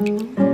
Música